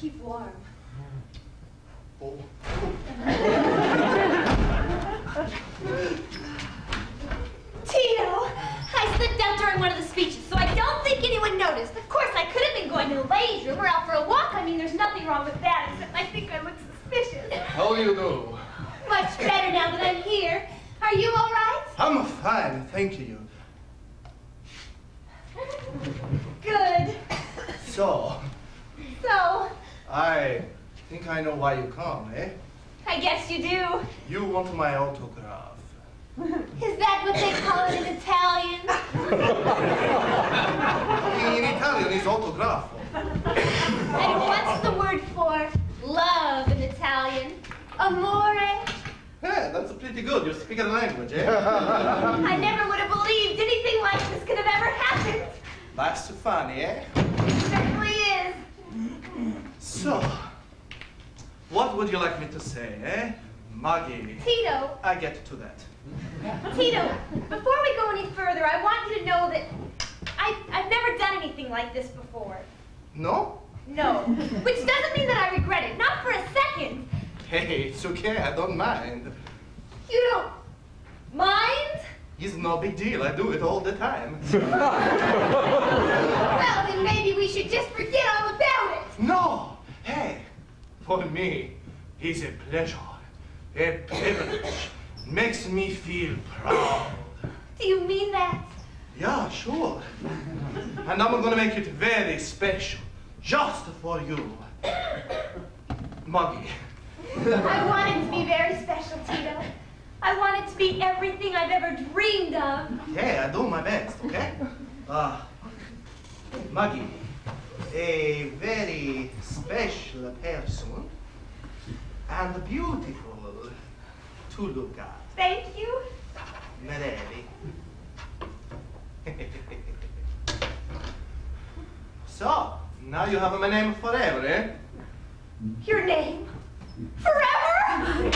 keep warm. Oh. Tito, I slipped out during one of the speeches, so I don't think anyone noticed. Of course, I could have been going to the ladies' room or out for a walk. I mean, there's nothing wrong with that, except I think I look suspicious. How do you do? Much better now that I'm here. Are you all right? I'm fine, thank you. Good. So, So, I think I know why you come, eh? I guess you do. You want my autograph. Is that what they call it in Italian? In Italian, it's autograph. And what's the word for love in Italian? Amore? Yeah, that's pretty good. You speak the language, eh? I never would have believed anything like this could have ever happened. That's funny, eh? It certainly is. So, what would you like me to say, eh? Maggie, Tito, I get to that. Tito, before we go any further, I want you to know that I, I've never done anything like this before. No? No. Which doesn't mean that I regret it. Not for a second. Hey, it's okay, I don't mind. You don't mind? It's no big deal, I do it all the time. Well, then maybe we should just forget all about it. No! For me, it's a pleasure, a privilege. Makes me feel proud. Do you mean that? Yeah, sure. And I'm gonna make it very special, just for you. Muggy. I want it to be very special, Tito. I want it to be everything I've ever dreamed of. Yeah, I do my best, okay? Uh, Maggie, a very special person and beautiful to look at. Thank you. Merelli. so, now you have my name forever, eh? Your name? Forever?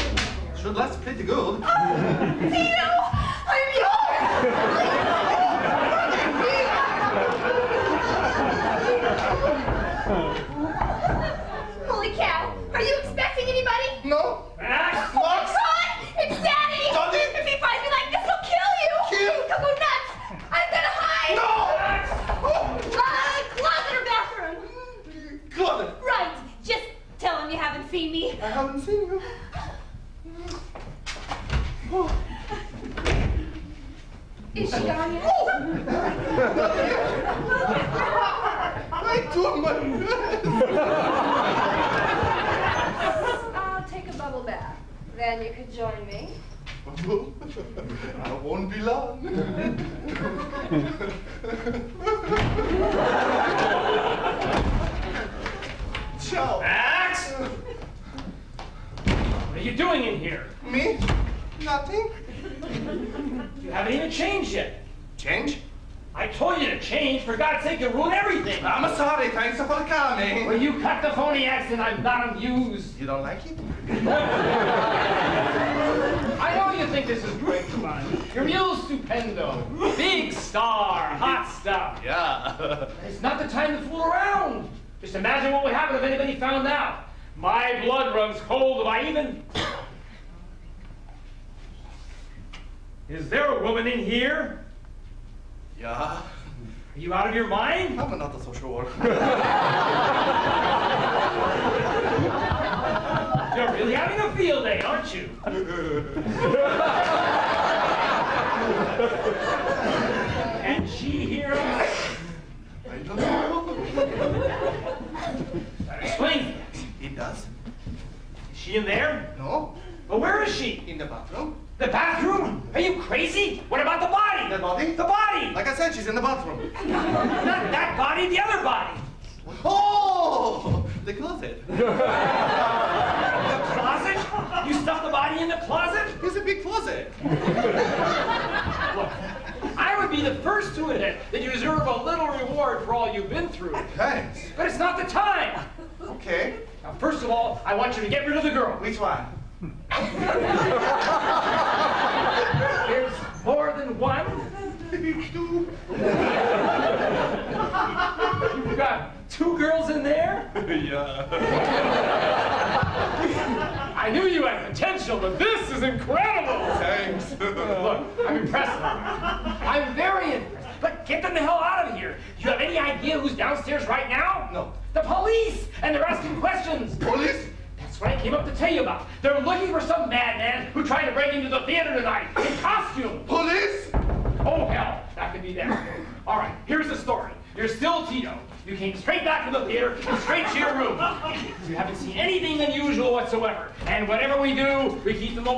Should last pretty good. Tito, I'm yours! Holy cow! Are you expecting anybody? No? Oh my God! It's Daddy! Daddy? If he finds me like this, he'll kill you! Kill? He'll go nuts! I'm gonna hide! No! Uh, closet or bathroom? Good. Right. Just tell him you haven't seen me. I haven't seen you. Is she gone yet? I do my best. I'll take a bubble bath. Then you could join me. I won't be long. Ciao. Max! What are you doing in here? Me? Nothing. You haven't even changed yet. Change? I told you to change. For God's sake, you ruin everything. I'm sorry. Thanks for coming. Well, you cut the phony accent. I'm not amused. You don't like it? I think this is great fun. You're real stupendo. Big star. Hot stuff. Yeah. It's not the time to fool around. Just imagine what would happen if anybody found out. My blood runs cold if I even... Is there a woman in here? yeah. Are you out of your mind? I'm not so social You're field day, aren't you? and she here? I don't know. That explains it. It does. Is she in there? No? But where is she? In the bathroom. The bathroom? Are you crazy? What about the body? The body? The body! Like I said, she's in the bathroom. Not that body, the other body. Oh! The closet. You stuffed the body in the closet? It's a big closet. Look, I would be the first to admit that you deserve a little reward for all you've been through. Thanks. But it's not the time. Okay. Now, first of all, I want you to get rid of the girl. Which one? There's more than one. Two. You've got two girls in there? yeah. I knew you had potential, but this is incredible. Thanks. Look, I'm impressed. I'm very impressed. But get them the hell out of here. Do you have any idea who's downstairs right now? No. The police, and they're asking questions. Police? That's what I came up to tell you about. They're looking for some madman who tried to break into the theater tonight in costume. Police? Oh, hell, that could be them. All right, here's the story. You're still Tito. You came straight back from the theater and straight to your room. You haven't seen anything unusual whatsoever. And whatever we do, we keep them